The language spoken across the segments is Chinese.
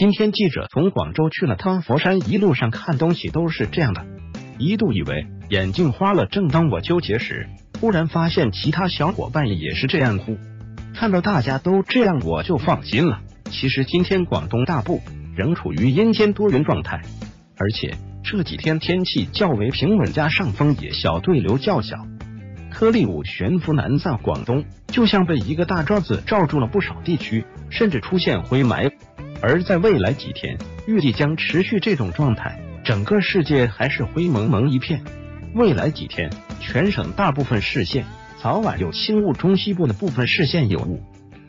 今天记者从广州去了趟佛山，一路上看东西都是这样的，一度以为眼镜花了。正当我纠结时，忽然发现其他小伙伴也是这样呼。看到大家都这样，我就放心了。其实今天广东大部仍处于阴天多云状态，而且这几天天气较为平稳，加上风也小，对流较小。颗粒物悬浮南下广东，就像被一个大罩子罩住了不少地区，甚至出现灰霾。而在未来几天，预计将持续这种状态，整个世界还是灰蒙蒙一片。未来几天，全省大部分市县早晚有轻雾，中西部的部分市县有雾。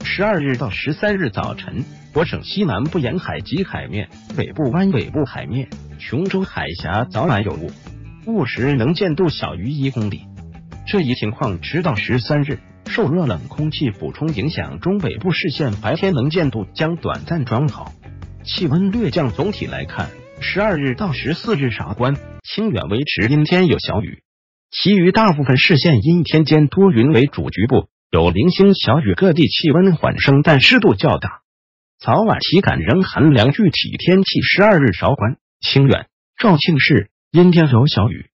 十二日到十三日早晨，我省西南部沿海及海面、北部湾北部海面、琼州海峡早晚有雾，雾时能见度小于一公里。这一情况直到十三日，受热冷空气补充影响，中北部市县白天能见度将短暂转好，气温略降。总体来看，十二日到十四日韶关、清远维持阴天有小雨，其余大部分市县阴天间多云为主，局部有零星小雨，各地气温缓升，但湿度较大，早晚体感仍寒凉。具体天气：十二日韶关、清远、肇庆市阴天有小雨。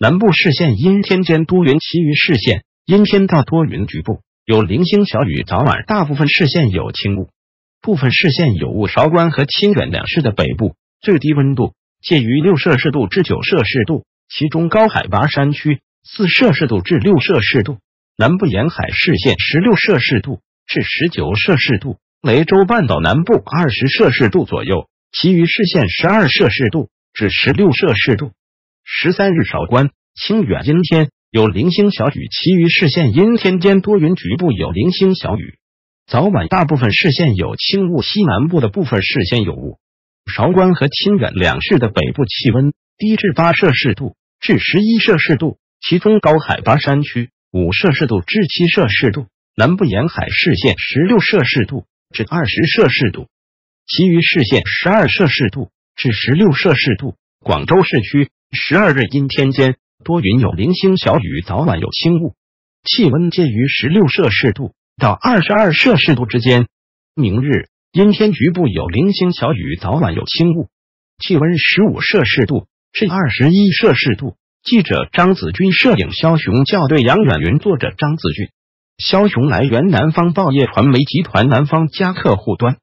南部市县阴天间多云，其余市县阴天到多云，局部有零星小雨。早晚大部分市县有轻雾，部分市县有雾。韶关和清远两市的北部最低温度介于六摄氏度至九摄氏度，其中高海拔山区四摄氏度至六摄氏度，南部沿海市县十六摄氏度至十九摄氏度，雷州半岛南部二十摄氏度左右，其余市县十二摄氏度至十六摄氏度。十三日韶关、清远阴天，有零星小雨；其余市县阴天间多云，局部有零星小雨。早晚大部分市县有轻雾，西南部的部分市县有雾。韶关和清远两市的北部气温低至八摄氏度至十一摄氏度，其中高海拔山区五摄氏度至七摄氏度，南部沿海市县十六摄氏度至二十摄氏度，其余市县十二摄氏度至十六摄氏度。广州市区。十二日阴天间多云有零星小雨，早晚有轻雾，气温介于十六摄氏度到二十二摄氏度之间。明日阴天，局部有零星小雨，早晚有轻雾，气温十五摄氏度至二十一摄氏度。记者张子君，摄影肖雄，校对杨远云，作者张子俊、肖雄。来源：南方报业传媒集团南方家客户端。